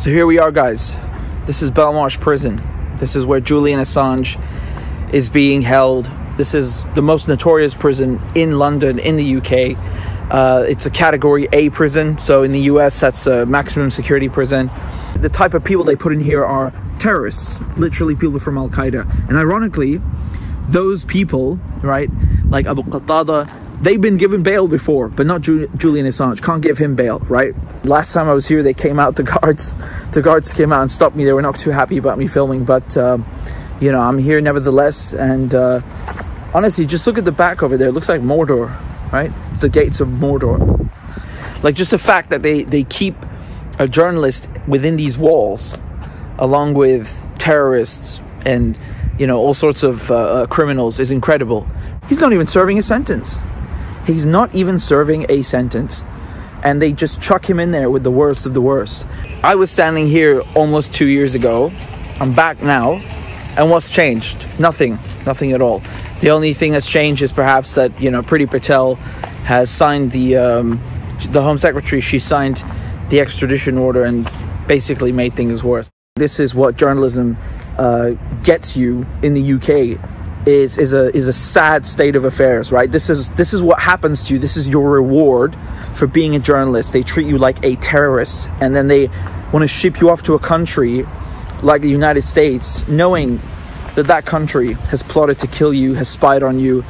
So here we are, guys. This is Belmarsh Prison. This is where Julian Assange is being held. This is the most notorious prison in London, in the UK. Uh, it's a category A prison, so in the US, that's a maximum security prison. The type of people they put in here are terrorists, literally people from Al Qaeda. And ironically, those people, right, like Abu Qatada, they've been given bail before, but not Ju Julian Assange. Can't give him bail, right? Last time I was here, they came out, the guards, the guards came out and stopped me. They were not too happy about me filming, but, um, you know, I'm here nevertheless. And uh, honestly, just look at the back over there. It looks like Mordor, right? It's the gates of Mordor. Like just the fact that they, they keep a journalist within these walls, along with terrorists and, you know, all sorts of uh, uh criminals is incredible. He's not even serving a sentence. He's not even serving a sentence. And they just chuck him in there with the worst of the worst. I was standing here almost two years ago. I'm back now. And what's changed? Nothing. Nothing at all. The only thing that's changed is perhaps that, you know, Priti Patel has signed the, um, the Home Secretary, she signed the extradition order and basically made things worse. This is what journalism uh, gets you in the UK is is a is a sad state of affairs, right? This is this is what happens to you. This is your reward for being a journalist. They treat you like a terrorist, and then they want to ship you off to a country like the United States, knowing that that country has plotted to kill you, has spied on you,